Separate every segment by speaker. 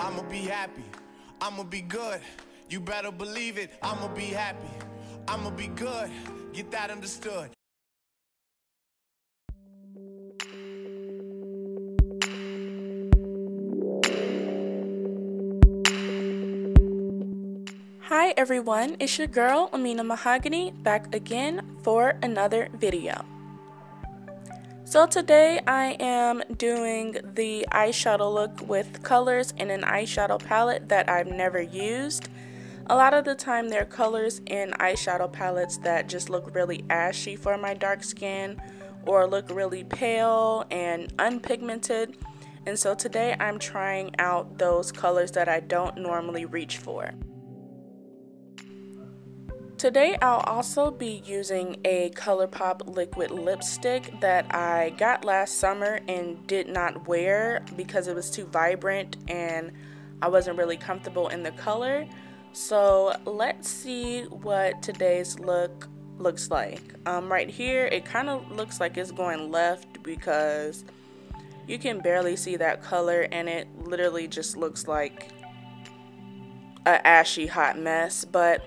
Speaker 1: I'ma be happy. I'ma be good. You better believe it. I'ma be happy. I'ma be good. Get that understood.
Speaker 2: Hi everyone, it's your girl Amina Mahogany back again for another video. So today I am doing the eyeshadow look with colors in an eyeshadow palette that I've never used. A lot of the time there are colors in eyeshadow palettes that just look really ashy for my dark skin or look really pale and unpigmented. And so today I'm trying out those colors that I don't normally reach for. Today I'll also be using a ColourPop liquid lipstick that I got last summer and did not wear because it was too vibrant and I wasn't really comfortable in the color. So let's see what today's look looks like. Um, right here it kind of looks like it's going left because you can barely see that color and it literally just looks like a ashy hot mess but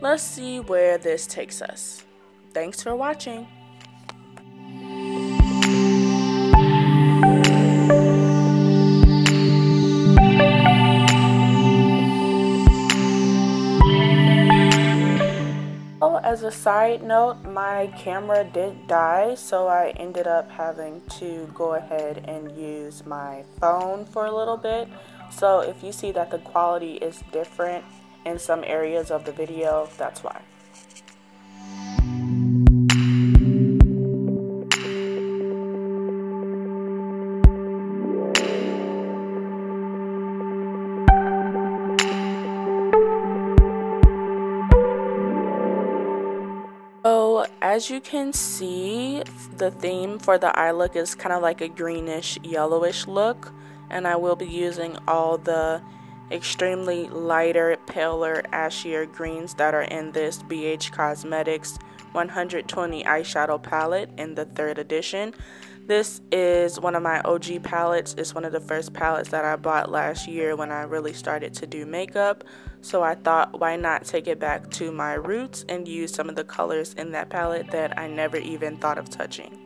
Speaker 2: Let's see where this takes us. Thanks for watching. Oh, as a side note, my camera did die, so I ended up having to go ahead and use my phone for a little bit. So if you see that the quality is different, in some areas of the video, that's why. So as you can see, the theme for the eye look is kind of like a greenish yellowish look and I will be using all the extremely lighter, paler, ashier greens that are in this BH Cosmetics 120 eyeshadow palette in the third edition. This is one of my OG palettes. It's one of the first palettes that I bought last year when I really started to do makeup. So I thought, why not take it back to my roots and use some of the colors in that palette that I never even thought of touching.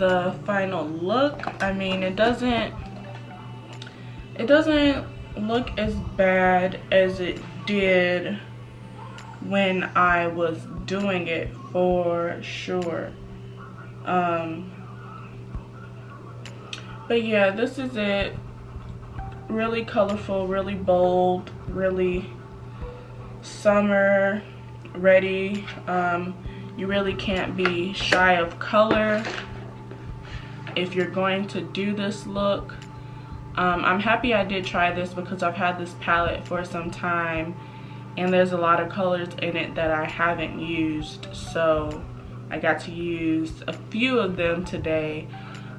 Speaker 2: The final look. I mean, it doesn't, it doesn't look as bad as it did when I was doing it for sure. Um, But yeah, this is it. Really colorful, really bold, really summer ready. Um, you really can't be shy of color if you're going to do this look. Um, I'm happy I did try this because I've had this palette for some time and there's a lot of colors in it that I haven't used so I got to use a few of them today.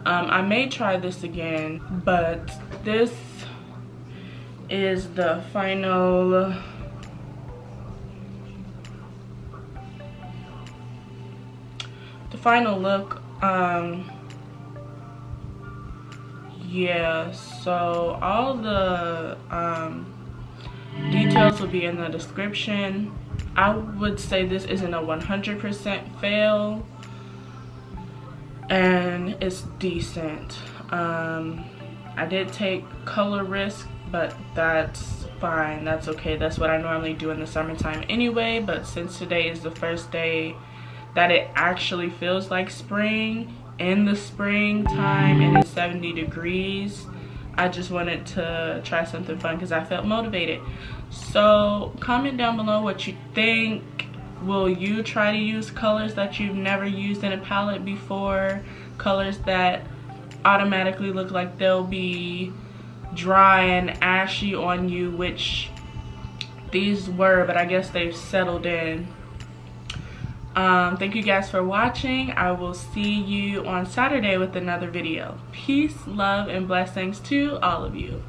Speaker 2: Um, I may try this again but this is the final the final look um, yeah so all the um, details will be in the description. I would say this isn't a 100 percent fail and it's decent. Um, i did take color risk but that's fine. That's okay. That's what i normally do in the summertime anyway but since today is the first day that it actually feels like spring in the springtime and it's 70 degrees I just wanted to try something fun because I felt motivated. So comment down below what you think. Will you try to use colors that you've never used in a palette before? Colors that automatically look like they'll be dry and ashy on you, which these were, but I guess they've settled in um, thank you guys for watching. I will see you on Saturday with another video. Peace, love, and blessings to all of you.